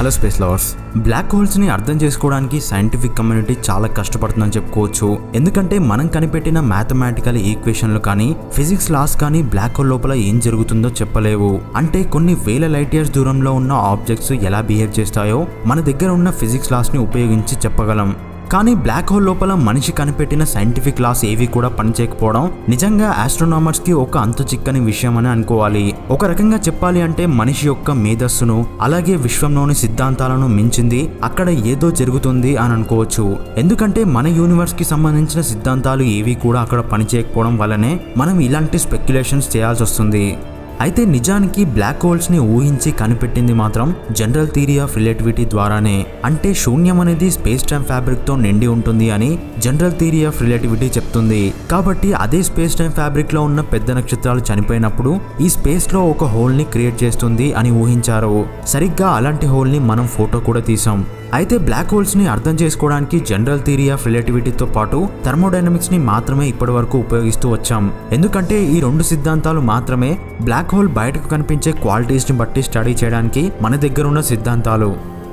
Hello space lovers. Black హోల్స్ని అర్థం చేసుకోవడానికి సైంటిఫిక్ కమ్యూనిటీ చాలా కష్టపడుతుందని చెప్పుకోవచ్చు. ఎందుకంటే మనం కనిపెట్టిన మ్యాథమెటికల్ ఈక్వేషన్లు కానీ ఫిజిక్స్ లాస్ కానీ బ్లాక్ హోల్ లోపల ఏం జరుగుతుందో చెప్పలేవు. అంటే కొన్ని వేల లైట్ ఇయర్స్ దూరంలో ఉన్న ఆబ్జెక్ట్స్ ఎలా బిహేవ్ చేస్తాయో మన దగ్గర ఉన్న ఫిజిక్స్ లాస్ని ఉపయోగించి చెప్పగలం. కానీ బ్లాక్ హోల్ లోపల మనిషి కనిపెట్టిన సైంటిఫిక్ లాస్ ఏవి కూడా పనిచేయకపోవడం నిజంగా ఆస్ట్రోనామర్స్కి ఒక అంతు చిక్కని విషయం అని అనుకోవాలి. ఒక రకంగా చెప్పాలి అంటే మనిషి యొక్క మేధస్సును అలాగే విశ్వంలోని సిద్ధాంతాలను మించింది అక్కడ ఏదో జరుగుతుంది అని అనుకోవచ్చు. ఎందుకంటే మన యూనివర్స్కి సంబంధించిన సిద్ధాంతాలు ఏవి కూడా అక్కడ పనిచేయకపోవడం వల్లనే మనం ఇలాంటి స్పెక్యులేషన్స్ చేయాల్సి వస్తుంది అయితే నిజానికి బ్లాక్ హోల్స్ని ఊహించి కనిపెట్టింది మాత్రం జనరల్ థియరీ ఆఫ్ రిలేటివిటీ ద్వారానే. అంటే శూన్యం అనేది స్పేస్ టైం ఫ్యాబ్రిక్తో నిండి ఉంటుంది అని జనరల్ థియరీ ఆఫ్ రిలేటివిటీ చెప్తుంది. కాబట్టి అదే స్పేస్ టైం ఫ్యాబ్రిక్లో ఉన్న పెద్ద నక్షత్రాలు చనిపోయినప్పుడు ఈ స్పేస్లో ఒక హోల్ని క్రియేట్ చేస్తుంది అని ఊహించారు. సరిగ్గా అలాంటి హోల్ని మనం ఫోటో కూడా తీసాం అయితే బ్లాక్ హోల్స్ని అర్థం చేసుకోవడానికి జనరల్ థియరీ ఆఫ్ రిలేటివిటీతో పాటు థర్మోడైనమిక్స్ని మాత్రమే ఇప్పటి వరకు ఉపయోగిస్తూ వచ్చాం. ఎందుకంటే ఈ రెండు సిద్ధాంతాలు మాత్రమే బ్లాక్ హోల్ బయటకు కనిపించే క్వాలిటీస్ని బట్టి స్టడీ చేయడానికి మన దగ్గర ఉన్న సిద్ధాంతాలు.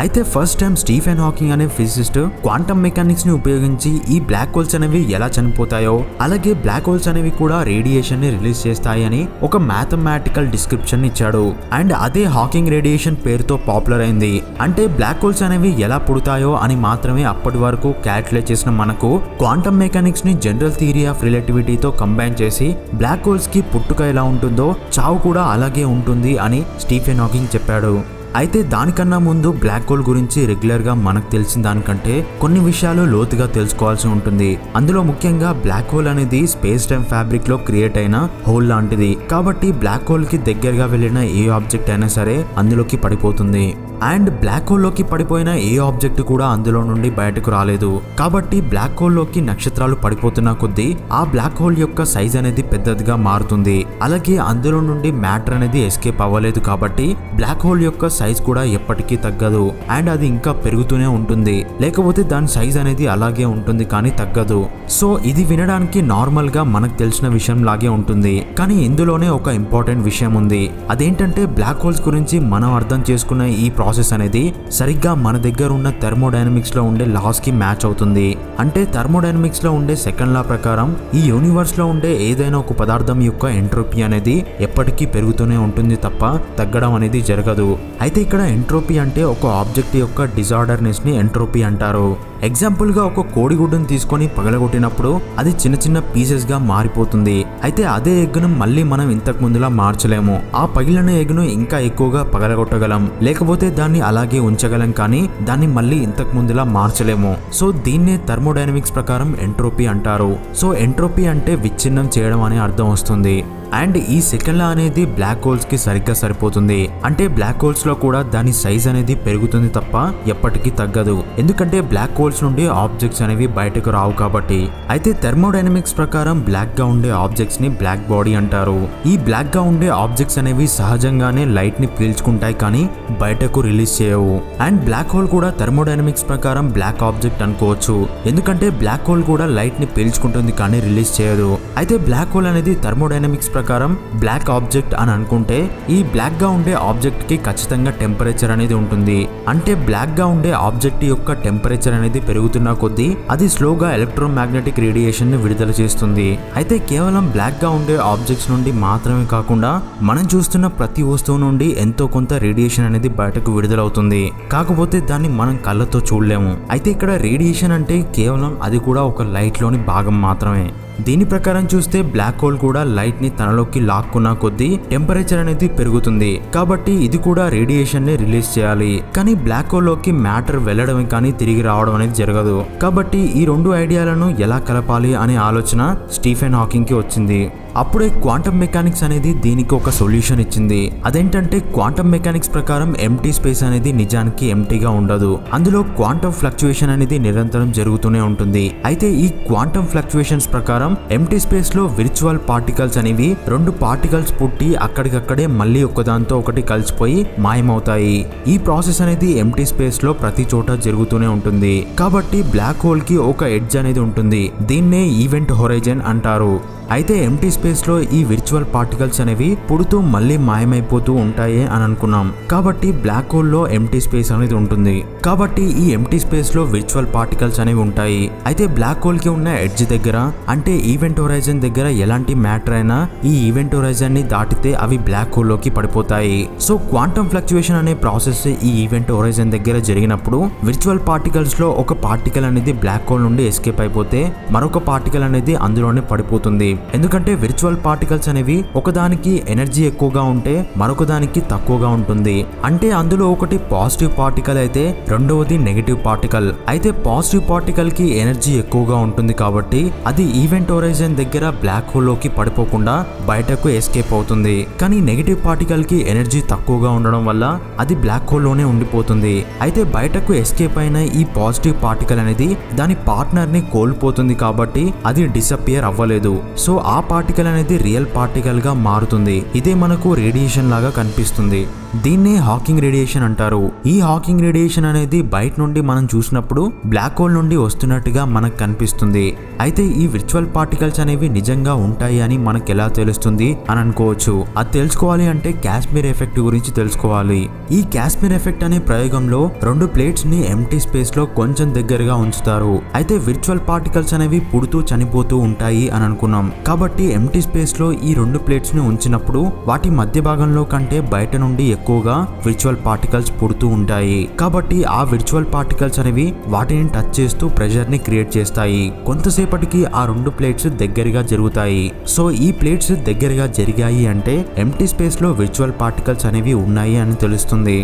అయితే ఫస్ట్ టైం స్టీఫెన్ హాకింగ్ అనే ఫిజిసిస్ట్ క్వాంటమ్ మెకానిక్స్ని ఉపయోగించి ఈ బ్లాక్ హోల్స్ అనేవి ఎలా చనిపోతాయో అలాగే బ్లాక్ హోల్స్ అనేవి కూడా రేడియేషన్ని రిలీజ్ చేస్తాయి అని ఒక మ్యాథమెటికల్ డిస్క్రిప్షన్ ఇచ్చాడు. అండ్ అదే హాకింగ్ రేడియేషన్ పేరుతో పాపులర్ అయింది. అంటే బ్లాక్ హోల్స్ అనేవి ఎలా పుడతాయో అని మాత్రమే అప్పటి వరకు క్యాల్కులేట్ చేసిన మనకు క్వాంటమ్ మెకానిక్స్ని జనరల్ థియరీ ఆఫ్ రిలేటివిటీతో కంబైన్ చేసి బ్లాక్ హోల్స్కి పుట్టుక ఎలా ఉంటుందో చావు కూడా అలాగే ఉంటుంది అని స్టీఫెన్ హాకింగ్ చెప్పాడు. అయితే దానికన్నా ముందు బ్లాక్ హోల్ గురించి రెగ్యులర్గా మనకు తెలిసిన దానికంటే కొన్ని విషయాలు లోతుగా తెలుసుకోవాల్సి ఉంటుంది. అందులో ముఖ్యంగా బ్లాక్ హోల్ అనేది స్పేస్ టైం ఫ్యాబ్రిక్లో క్రియేట్ అయిన హోల్ లాంటిది. కాబట్టి బ్లాక్ హోల్కి దగ్గరగా వెళ్ళిన ఏ ఆబ్జెక్ట్ అయినా సరే అందులోకి పడిపోతుంది. అండ్ బ్లాక్ హోల్లోకి పడిపోయిన ఏ ఆబ్జెక్ట్ కూడా అందులో నుండి బయటకు రాలేదు. కాబట్టి బ్లాక్ హోల్లోకి నక్షత్రాలు పడిపోతున్న కొద్దీ ఆ బ్లాక్ హోల్ యొక్క సైజ్ అనేది పెద్దదిగా మారుతుంది. అలాగే అందులో నుండి మ్యాటర్ అనేది ఎస్కేప్ అవ్వలేదు కాబట్టి బ్లాక్ హోల్ యొక్క సైజ్ కూడా ఎప్పటికీ తగ్గదు. అండ్ అది ఇంకా పెరుగుతూనే ఉంటుంది. లేకపోతే దాని సైజ్ అనేది అలాగే ఉంటుంది కానీ తగ్గదు. సో ఇది వినడానికి నార్మల్గా మనకు తెలిసిన విషయం లాగే ఉంటుంది. కానీ ఇందులోనే ఒక ఇంపార్టెంట్ విషయం ఉంది. అదేంటంటే బ్లాక్ హోల్స్ గురించి మనం అర్థం చేసుకున్న ఈ ప్రాసెస్ ప్రాసెస్ అనేది సరిగ్గా మన దగ్గర ఉన్న థర్మోడైనమిక్స్లో ఉండే లాస్కి మ్యాచ్ అవుతుంది. అంటే థర్మోడైనమిక్స్లో ఉండే సెకండ్ లా ప్రకారం ఈ యూనివర్స్లో ఉండే ఏదైనా ఒక పదార్థం యొక్క ఎంట్రోపీ అనేది ఎప్పటికీ పెరుగుతూనే ఉంటుంది తప్ప తగ్గడం అనేది జరగదు. అయితే ఇక్కడ ఎంట్రోపీ అంటే ఒక ఆబ్జెక్ట్ యొక్క డిజార్డర్నెస్ని ఎంట్రోపీ అంటారు. ఎగ్జాంపుల్గా ఒక కోడిగుడ్డును తీసుకొని పగలగొట్టినప్పుడు అది చిన్న చిన్న పీసెస్గా మారిపోతుంది. అయితే అదే ఎగ్గును మళ్ళీ మనం ఇంతకు ముందులా మార్చలేము. ఆ పగిలిన ఎగ్గును ఇంకా ఎక్కువగా పగలగొట్టగలం. లేకపోతే దాన్ని అలాగే ఉంచగలం కానీ దాన్ని మళ్ళీ ఇంతకు ముందులా మార్చలేము. సో దీన్నే థర్మోడైనమిక్స్ ప్రకారం ఎంట్రోపీ అంటారు. సో ఎంట్రోపీ అంటే విచ్ఛిన్నం చేయడం అనే అర్థం వస్తుంది. అండ్ ఈ సెకండ్ లా అనేది బ్లాక్ హోల్స్కి సరిగ్గా సరిపోతుంది. అంటే బ్లాక్ హోల్స్లో కూడా దాని సైజ్ అనేది పెరుగుతుంది తప్ప ఎప్పటికీ తగ్గదు. ఎందుకంటే బ్లాక్ హోల్స్ నుండి ఆబ్జెక్ట్స్ అనేవి బయటకు రావు కాబట్టి. అయితే థెర్మోడైనమిక్స్ ప్రకారం బ్లాక్గా ఉండే ఆబ్జెక్ట్స్ని బ్లాక్ బాడీ అంటారు. ఈ బ్లాక్గా ఉండే ఆబ్జెక్ట్స్ అనేవి సహజంగానే లైట్ని పీల్చుకుంటాయి కానీ బయటకు రిలీజ్ చేయవు. అండ్ బ్లాక్ హోల్ కూడా థర్మోడైనమిక్స్ ప్రకారం బ్లాక్ ఆబ్జెక్ట్ అనుకోవచ్చు. ఎందుకంటే బ్లాక్ హోల్ కూడా లైట్ని పీల్చుకుంటుంది కానీ రిలీజ్ చేయదు. అయితే బ్లాక్ హోల్ అనేది థర్మోడైనమిక్స్ ప్రకారం బ్లాక్ ఆబ్జెక్ట్ అని అనుకుంటే ఈ బ్లాక్గా ఉండే ఆబ్జెక్ట్కి ఖచ్చితంగా టెంపరేచర్ అనేది ఉంటుంది. అంటే బ్లాక్గా ఉండే ఆబ్జెక్ట్ యొక్క టెంపరేచర్ అనేది పెరుగుతున్న కొద్దీ అది స్లోగా ఎలక్ట్రోమాగ్నెటిక్ రేడియేషన్ని విడుదల చేస్తుంది. అయితే కేవలం బ్లాక్గా ఉండే ఆబ్జెక్ట్స్ నుండి మాత్రమే కాకుండా మనం చూస్తున్న ప్రతి వస్తువు నుండి ఎంతో కొంత రేడియేషన్ అనేది బయటకు విడుదలవుతుంది. కాకపోతే దాన్ని మనం కళ్ళతో చూడలేము. అయితే ఇక్కడ రేడియేషన్ అంటే కేవలం అది కూడా ఒక లైట్లోని భాగం మాత్రమే. దీని ప్రకారం చూస్తే బ్లాక్ హోల్ కూడా లైట్ని తనలోకి లాక్కున్న కొద్దీ టెంపరేచర్ అనేది పెరుగుతుంది. కాబట్టి ఇది కూడా రేడియేషన్ని రిలీజ్ చేయాలి. కానీ బ్లాక్ హోల్లోకి మ్యాటర్ వెళ్ళడం కానీ తిరిగి రావడం అనేది జరగదు. కాబట్టి ఈ రెండు ఐడియాలను ఎలా కలపాలి అనే ఆలోచన స్టీఫెన్ హాకింగ్కి వచ్చింది. అప్పుడే క్వాంటమ్ మెకానిక్స్ అనేది దీనికి ఒక సొల్యూషన్ ఇచ్చింది. అదేంటంటే క్వాంటమ్ మెకానిక్స్ ప్రకారం ఎంటీ స్పేస్ అనేది నిజానికి ఎంటీగా ఉండదు. అందులో క్వాంటమ్ ఫ్లక్చుయేషన్ అనేది నిరంతరం జరుగుతూనే ఉంటుంది. అయితే ఈ క్వాంటమ్ ఫ్లక్చుయేషన్స్ ప్రకారం ఎంటీ స్పేస్లో విర్చువల్ పార్టికల్స్ అనేవి రెండు పార్టికల్స్ పుట్టి అక్కడికక్కడే మళ్ళీ ఒకదాంతో ఒకటి కలిసిపోయి మాయమవుతాయి. ఈ ప్రాసెస్ అనేది ఎంటీ స్పేస్లో ప్రతి చోట జరుగుతూనే ఉంటుంది. కాబట్టి బ్లాక్ హోల్కి ఒక ఎడ్జ్ అనేది ఉంటుంది. దీన్నే ఈవెంట్ హొరైజన్ అంటారు. అయితే ఎంటీ స్పేస్లో ఈ విర్చువల్ పార్టికల్స్ అనేవి పుడుతూ మళ్ళీ మాయమైపోతూ ఉంటాయి అని అనుకున్నాం. కాబట్టి బ్లాక్ హోల్లో ఎంటీ స్పేస్ అనేది ఉంటుంది. కాబట్టి ఈ ఎంటీ స్పేస్లో విర్చువల్ పార్టికల్స్ అనేవి ఉంటాయి. అయితే బ్లాక్ హోల్కి ఉన్న ఎడ్జ్ దగ్గర అంటే ఈవెంట్ హొరైజన్ దగ్గర ఎలాంటి మ్యాటర్ అయినా ఈ ఈవెంట్ హొరైజన్ని దాటితే అవి బ్లాక్ హోల్లోకి పడిపోతాయి. సో క్వాంటమ్ ఫ్లక్చుయేషన్ అనే ప్రాసెస్ ఈ ఈవెంట్ హొరైజన్ దగ్గర జరిగినప్పుడు విర్చువల్ పార్టికల్స్లో ఒక పార్టికల్ అనేది బ్లాక్ హోల్ నుండి ఎస్కేప్ అయిపోతే మరొక పార్టికల్ అనేది అందులోనే పడిపోతుంది. ఎందుకంటే విర్చువల్ పార్టికల్స్ అనేవి ఒకదానికి ఎనర్జీ ఎక్కువగా ఉంటే మరొక దానికి తక్కువగా ఉంటుంది. అంటే అందులో ఒకటి పాజిటివ్ పార్టికల్ అయితే రెండవది నెగిటివ్ పార్టికల్ అయితే పాజిటివ్ పార్టికల్కి ఎనర్జీ ఎక్కువగా ఉంటుంది కాబట్టి అది ఈవెంట్ హొరైజన్ దగ్గర బ్లాక్ హోల్లోకి పడిపోకుండా బయటకు ఎస్కేప్ అవుతుంది. కానీ నెగిటివ్ పార్టికల్కి ఎనర్జీ తక్కువగా ఉండడం వల్ల అది బ్లాక్ హోల్లోనే ఉండిపోతుంది. అయితే బయటకు ఎస్కేప్ అయిన ఈ పాజిటివ్ పార్టికల్ అనేది దాని పార్ట్నర్ని కోల్పోతుంది కాబట్టి అది డిసపియర్ అవ్వలేదు. సో సో ఆ పార్టికల్ అనేది రియల్ పార్టికల్గా మారుతుంది. ఇదే మనకు రేడియేషన్ లాగా కనిపిస్తుంది. దీన్నే హాకింగ్ రేడియేషన్ అంటారు. ఈ హాకింగ్ రేడియేషన్ అనేది బయట నుండి మనం చూసినప్పుడు బ్లాక్ హోల్ నుండి వస్తున్నట్టుగా మనకు కనిపిస్తుంది. అయితే ఈ విర్చువల్ పార్టికల్స్ అనేవి నిజంగా ఉంటాయి అని మనకు ఎలా తెలుస్తుంది అని అనుకోవచ్చు. అది తెలుసుకోవాలి అంటే కాశ్మీర్ ఎఫెక్ట్ గురించి తెలుసుకోవాలి. ఈ కాశ్మీర్ ఎఫెక్ట్ అనే ప్రయోగంలో రెండు ప్లేట్స్ని ఎంటీ స్పేస్లో కొంచెం దగ్గరగా ఉంచుతారు. అయితే విర్చువల్ పార్టికల్స్ అనేవి పుడుతూ చనిపోతూ ఉంటాయి అని అనుకున్నాం. కాబట్టి ఎంటీ స్పేస్లో ఈ రెండు ప్లేట్స్ని ఉంచినప్పుడు వాటి మధ్య భాగంలో కంటే బయట నుండి ఎక్కువగా విర్చువల్ పార్టికల్స్ పుడుతూ ఉంటాయి. కాబట్టి ఆ విర్చువల్ పార్టికల్స్ అనేవి వాటిని టచ్ చేస్తూ ప్రెషర్ని క్రియేట్ చేస్తాయి. కొంతసేపటికి ఆ రెండు ప్లేట్స్ దగ్గరగా జరుగుతాయి. సో ఈ ప్లేట్స్ దగ్గరగా జరిగాయి అంటే ఎంటీ స్పేస్లో విర్చువల్ పార్టికల్స్ అనేవి ఉన్నాయి అని తెలుస్తుంది.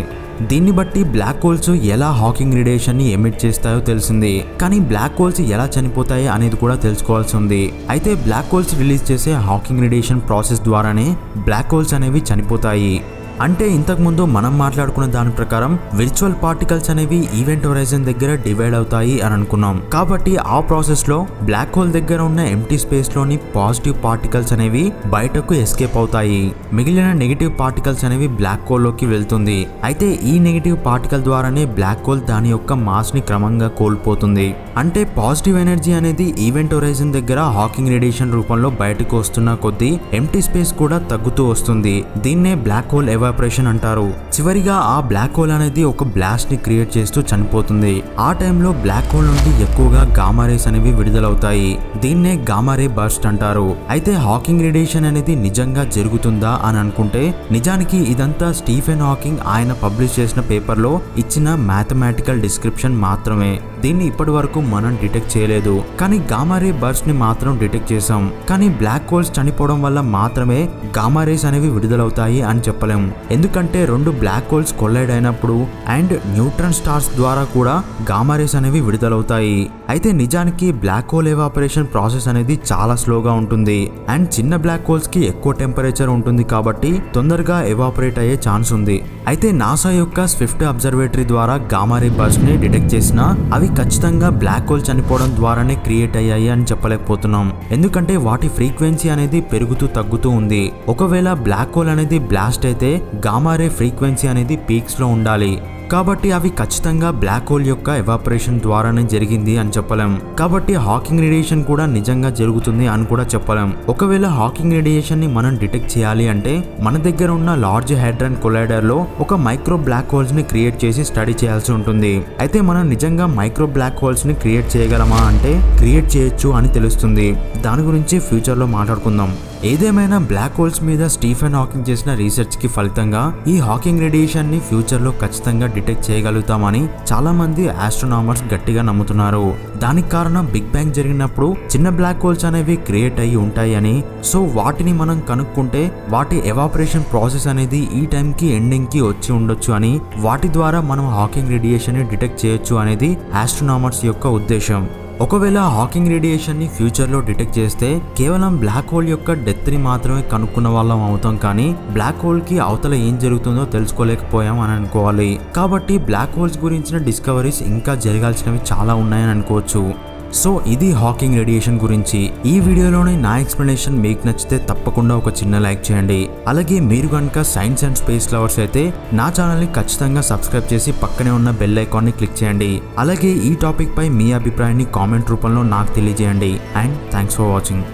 దీన్ని బట్టి బ్లాక్ హోల్స్ ఎలా హాకింగ్ రేడియేషన్ని ఎమిట్ చేస్తాయో తెలిసింది. కానీ బ్లాక్ హోల్స్ ఎలా చనిపోతాయి అనేది కూడా తెలుసుకోవాల్సి ఉంది. అయితే బ్లాక్ హోల్స్ రిలీజ్ చేసే హాకింగ్ రేడియేషన్ ప్రాసెస్ ద్వారానే బ్లాక్ హోల్స్ అనేవి చనిపోతాయి. అంటే ఇంతకుముందు మనం మాట్లాడుకున్న దాని ప్రకారం విర్చువల్ పార్టికల్స్ అనేవి ఈవెంట్ హొరైజన్ దగ్గర డివైడ్ అవుతాయి అని అనుకున్నాం. కాబట్టి ఆ ప్రాసెస్లో బ్లాక్ హోల్ దగ్గర ఉన్న ఎంటీ స్పేస్లోని పాజిటివ్ పార్టికల్స్ అనేవి బయటకు ఎస్కేప్ అవుతాయి. మిగిలిన నెగిటివ్ పార్టికల్స్ అనేవి బ్లాక్ హోల్లోకి వెళ్తుంది. అయితే ఈ నెగిటివ్ పార్టికల్ ద్వారానే బ్లాక్ హోల్ దాని యొక్క మాస్ని క్రమంగా కోల్పోతుంది. అంటే పాజిటివ్ ఎనర్జీ అనేది ఈవెంట్ హొరైజన్ దగ్గర హాకింగ్ రేడియేషన్ రూపంలో బయటకు వస్తున్న కొద్దీ ఎంటీ స్పేస్ కూడా తగ్గుతూ వస్తుంది. దీన్నే బ్లాక్ హోల్ ఎవాపరేషన్ అంటారు. చివరిగా ఆ బ్లాక్ హోల్ అనేది ఒక బ్లాస్ట్ని క్రియేట్ చేస్తూ చనిపోతుంది. ఆ టైంలో బ్లాక్ హోల్ నుండి ఎక్కువగా గామారేస్ అనేవి విడుదలవుతాయి. దీన్నే గామారే బర్స్ట్ అంటారు. అయితే హాకింగ్ రేడియేషన్ అనేది నిజంగా జరుగుతుందా అని అనుకుంటే నిజానికి ఇదంతా స్టీఫెన్ హాకింగ్ ఆయన పబ్లిష్ చేసిన పేపర్లో ఇచ్చిన మ్యాథమెటికల్ డిస్క్రిప్షన్ మాత్రమే. దీన్ని ఇప్పటి వరకు మనం డిటెక్ట్ చేయలేదు. కానీ గామారే రే ని మాత్రం డిటెక్ట్ చేసాం కానీ బ్లాక్ హోల్స్ చనిపోవడం వల్ల మాత్రమే గామారేస్ అనేవి విడుదలవుతాయి అని చెప్పలేం. ఎందుకంటే రెండు బ్లాక్ హోల్స్ కొల్లైడ్ అయినప్పుడు అండ్ న్యూట్రన్ స్టార్స్ ద్వారా కూడా గామారేస్ అనేవి విడుదలవుతాయి. అయితే నిజానికి బ్లాక్ హోల్ ఎవాపరేషన్ ప్రాసెస్ అనేది చాలా స్లోగా ఉంటుంది. అండ్ చిన్న బ్లాక్ హోల్స్కి ఎక్కువ టెంపరేచర్ ఉంటుంది కాబట్టి తొందరగా ఎవాపరేట్ అయ్యే ఛాన్స్ ఉంది. అయితే నాసా యొక్క స్విఫ్ట్ అబ్జర్వేటరీ ద్వారా గామారే బర్స్ని డిటెక్ట్ చేసినా అవి ఖచ్చితంగా బ్లాక్ హోల్ చనిపోవడం ద్వారానే క్రియేట్ అయ్యాయి అని చెప్పలేకపోతున్నాం. ఎందుకంటే వాటి ఫ్రీక్వెన్సీ అనేది పెరుగుతూ తగ్గుతూ ఉంది. ఒకవేళ బ్లాక్ హోల్ అనేది బ్లాస్ట్ అయితే గామారే ఫ్రీక్వెన్సీ అనేది పీక్స్లో ఉండాలి. కాబట్టి అవి ఖచ్చితంగా బ్లాక్ హోల్ యొక్క ఎవాపరేషన్ ద్వారానే జరిగింది అని చెప్పలేం. కాబట్టి హాకింగ్ రేడియేషన్ కూడా నిజంగా జరుగుతుంది అని కూడా చెప్పలేం. ఒకవేళ హాకింగ్ రేడియేషన్ని మనం డిటెక్ట్ చేయాలి అంటే మన దగ్గర ఉన్న లార్జ్ హైడ్రన్ కొలైడర్లో ఒక మైక్రో బ్లాక్ హోల్స్ని క్రియేట్ చేసి స్టడీ చేయాల్సి ఉంటుంది. అయితే మనం నిజంగా మైక్రో బ్లాక్ హోల్స్ని క్రియేట్ చేయగలమా అంటే క్రియేట్ చేయొచ్చు అని తెలుస్తుంది. దాని గురించి ఫ్యూచర్లో మాట్లాడుకుందాం. ఏదేమైనా బ్లాక్ హోల్స్ మీద స్టీఫెన్ హాకింగ్ చేసిన రీసెర్చ్కి ఫలితంగా ఈ హాకింగ్ రేడియేషన్ని ఫ్యూచర్లో ఖచ్చితంగా డిటెక్ట్ చేయగలుగుతామని చాలా మంది ఆస్ట్రోనామర్స్ గట్టిగా నమ్ముతున్నారు. దానికి కారణం బిగ్ బ్యాంగ్ జరిగినప్పుడు చిన్న బ్లాక్ హోల్స్ అనేవి క్రియేట్ అయ్యి ఉంటాయని సో వాటిని మనం కనుక్కుంటే వాటి ఎవాపరేషన్ ప్రాసెస్ అనేది ఈ టైం కి ఎండింగ్కి వచ్చి ఉండొచ్చు అని వాటి ద్వారా మనం హాకింగ్ రేడియేషన్ని డిటెక్ట్ చేయొచ్చు అనేది ఆస్ట్రోనామర్స్ యొక్క ఉద్దేశం. ఒకవేళ హాకింగ్ రేడియేషన్ని ఫ్యూచర్లో డిటెక్ట్ చేస్తే కేవలం బ్లాక్ హోల్ యొక్క డెత్ని మాత్రమే కనుక్కున్న వాళ్ళం అవుతాం కానీ బ్లాక్ హోల్కి అవతల ఏం జరుగుతుందో తెలుసుకోలేకపోయాం అని అనుకోవాలి. కాబట్టి బ్లాక్ హోల్స్ గురించిన డిస్కవరీస్ ఇంకా జరగాల్సినవి చాలా ఉన్నాయని అనుకోవచ్చు. సో ఇది హాకింగ్ రేడియేషన్ గురించి. ఈ వీడియోలోని నా ఎక్స్ప్లెనేషన్ మీకు నచ్చితే తప్పకుండా ఒక చిన్న లైక్ చేయండి. అలాగే మీరు కనుక సైన్స్ అండ్ స్పేస్ లవర్స్ అయితే నా ఛానల్ని ఖచ్చితంగా సబ్స్క్రైబ్ చేసి పక్కనే ఉన్న బెల్ ఐకాన్ని క్లిక్ చేయండి. అలాగే ఈ టాపిక్ పై మీ అభిప్రాయాన్ని కామెంట్ రూపంలో నాకు తెలియజేయండి. And thanks for watching